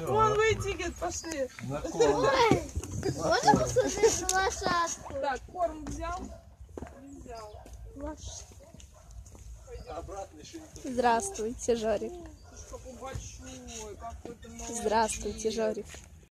Вон вы тикет пошли. На корм. Можно посмотреть на лошадку? Так, корм взял? Не взял. Обратно Здравствуйте, Жорик. Здравствуйте, Жорик.